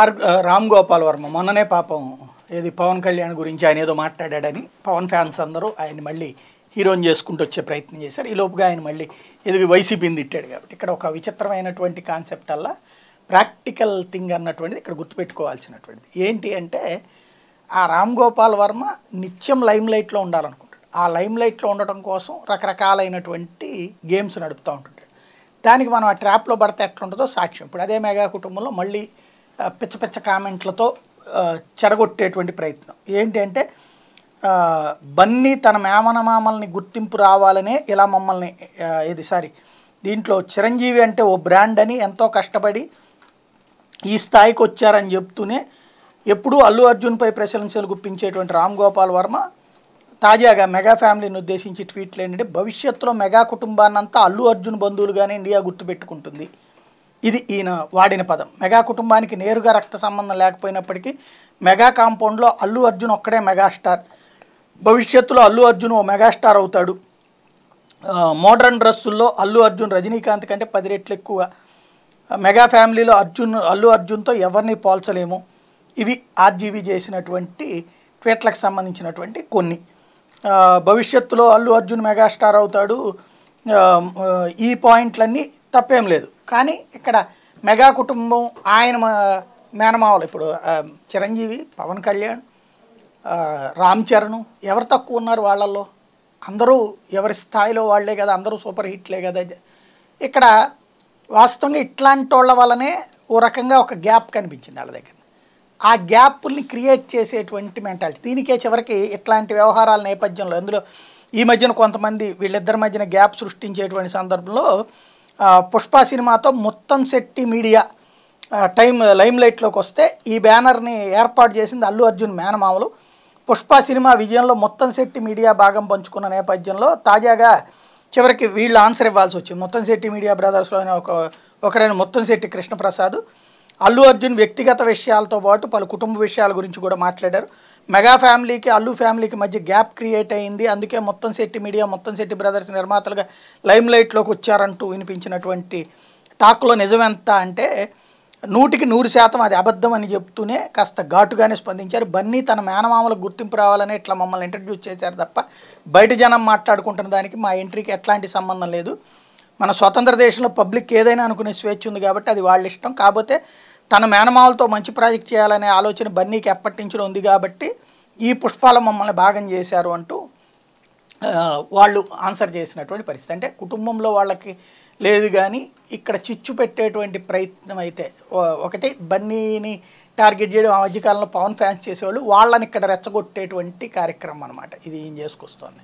Are Ram Gopal Varma. మొన్ననే పాపం ఏది పవన్ కళ్యాణ్ గురించి ఆయన ఏదో మాట్లాడాడని పవన్ ఫ్యాన్స్ అందరూ ఆయన మళ్ళీ హీరోని చేసుకుంటూ వచ్చే ప్రయత్నం చేశారు. ఈ లోపుగా ఆయన మళ్ళీ ఎదుగు వైసీపీని తిట్టాడు కాబట్టి. ఇక్కడ ఒక విచిత్రమైనటువంటి కాన్సెప్ట్ అలా ప్రాక్టికల్ థింగ్ అన్నటువంటిది ఇక్కడ గుర్తుపెట్టుకోవాల్సినటువంటిది. ఏంటి అంటే ఆ రామ్ గోపాల్ వర్మ నిత్యం లైమ్ లైట్లో ఉండాలనుకుంటాడు. ఆ లైమ్ లైట్లో ఉండటం కోసం రకరకాలైనటువంటి గేమ్స్ నడుపుతూ ఉంటుంటాడు దానికి మనం ఆ ట్రాప్లో పడితే ఎట్లుంటుందో సాక్ష్యం. ఇప్పుడు అదే మెగా కుటుంబంలో మళ్ళీ పిచ్చ పిచ్చ కామెంట్లతో చెడగొట్టేటువంటి ప్రయత్నం. ఏంటి అంటే బన్నీ తన మేమనమామల్ని గుర్తింపు రావాలనే ఇలా మమ్మల్ని ఇది సారీ దీంట్లో చిరంజీవి అంటే ఓ బ్రాండ్ అని ఎంతో కష్టపడి ఈ స్థాయికి వచ్చారని చెప్తూనే ఎప్పుడూ అల్లు అర్జున్పై ప్రశంసలు గుప్పించేటువంటి రామ్ గోపాల్ వర్మ తాజాగా మెగా ఫ్యామిలీని ఉద్దేశించి ట్వీట్లు ఏంటంటే భవిష్యత్తులో మెగా కుటుంబాన్నంతా అల్లు అర్జున్ బంధువులుగానే ఇండియా గుర్తుపెట్టుకుంటుంది. ఇది ఈయన వాడిన పదం. మెగా కుటుంబానికి నేరుగా రక్త సంబంధం లేకపోయినప్పటికీ మెగా కాంపౌండ్లో అల్లు అర్జున్ ఒక్కడే మెగాస్టార్. భవిష్యత్తులో అల్లు అర్జున్ ఓ మెగాస్టార్ అవుతాడు. మోడర్న్ మోడ్రన్ డ్రెస్సుల్లో అల్లు అర్జున్ రజనీకాంత్ కంటే పది రెట్లు ఎక్కువ. మెగా ఫ్యామిలీలో అర్జున్ అల్లు అర్జున్తో ఎవరిని పోల్చలేము. ఇవి ఆర్జీవీ చేసినటువంటి ట్వీట్లకు సంబంధించినటువంటి కొన్ని. భవిష్యత్తులో అల్లు అర్జున్ మెగాస్టార్ అవుతాడు. ఈ పాయింట్లన్నీ తప్పేం లేదు. కానీ ఇక్కడ మెగా కుటుంబం ఆయన మా- మేనమావలు ఇప్పుడు చిరంజీవి పవన్ కళ్యాణ్ రామ్ చరణ్ ఎవరు తక్కువ ఉన్నారు వాళ్ళల్లో? అందరూ ఎవరి స్థాయిలో వాళ్ళే కదా అందరూ సూపర్ హిట్లే కదా. ఇక్కడ వాస్తవంగా ఇట్లాంటి వాళ్ళ వల్లనే ఓ రకంగా ఒక గ్యాప్ కనిపించింది వాళ్ళ దగ్గర. ఆ గ్యాప్ని క్రియేట్ చేసేటువంటి మెంటాలిటీ. దీనికే చివరికి ఇట్లాంటి వ్యవహారాల నేపథ్యంలో అందులో ఈ మధ్యన కొంతమంది వీళ్ళిద్దరి మధ్యన గ్యాప్ సృష్టించేటువంటి సందర్భంలో పుష్ప సినిమాతో మొత్తం శెట్టి మీడియా టైం లైమ్లైట్లోకి వస్తే ఈ బ్యానర్ని ఏర్పాటు చేసింది అల్లు అర్జున్ మేనమామలు. పుష్ప సినిమా విజయంలో మొత్తం శెట్టి మీడియా భాగం పంచుకున్న నేపథ్యంలో తాజాగా చివరికి వీళ్ళు ఆన్సర్ ఇవ్వాల్సి వచ్చింది. మొత్తం శెట్టి మీడియా బ్రదర్స్లో ఒక ఒకరైన మొత్తం శెట్టి కృష్ణప్రసాద్. అల్లు అర్జున్ వ్యక్తిగత విషయాలతో పాటు పలు కుటుంబ విషయాల గురించి కూడా మాట్లాడారు. మెగా ఫ్యామిలీకి అల్లు ఫ్యామిలీకి మధ్య గ్యాప్ క్రియేట్ అయింది. అందుకే మొత్తం శెట్టి మీడియా మొత్తం శెట్టి బ్రదర్స్ నిర్మాతలుగా లైమ్ లైట్లోకి వచ్చారంటూ వినిపించినటువంటి టాక్లో నిజమెంత అంటే నూటికి నూరు శాతం అది అబద్ధం అని చెప్తూనే కాస్త ఘాటుగానే స్పందించారు. బన్నీ తన మేనమామలకు గుర్తింపు రావాలని ఇట్లా మమ్మల్ని ఇంట్రడ్యూస్ చేశారు తప్ప బయట జనం మాట్లాడుకుంటున్న దానికి మా ఎంట్రీకి ఎట్లాంటి సంబంధం లేదు. మన స్వతంత్ర దేశంలో పబ్లిక్ ఏదైనా అనుకునే స్వేచ్ఛ ఉంది కాబట్టి అది వాళ్ళ ఇష్టం. కాకపోతే తన మేనమావలతో మంచి ప్రాజెక్ట్ చేయాలనే ఆలోచన బన్నీకి ఎప్పటి నుంచో ఉంది కాబట్టి ఈ పుష్పాల మమ్మల్ని భాగం చేశారు అంటూ వాళ్ళు ఆన్సర్ చేసినటువంటి పరిస్థితి. అంటే కుటుంబంలో వాళ్ళకి లేదు కానీ ఇక్కడ చిచ్చు పెట్టేటువంటి ప్రయత్నం అయితే ఒకటి బన్నీని టార్గెట్ చేయడం ఆ మధ్యకాలంలో పవన్ ఫ్యాన్స్ చేసేవాళ్ళు వాళ్ళని ఇక్కడ రెచ్చగొట్టేటువంటి కార్యక్రమం అనమాట ఇది ఏం చేసుకొస్తుంది?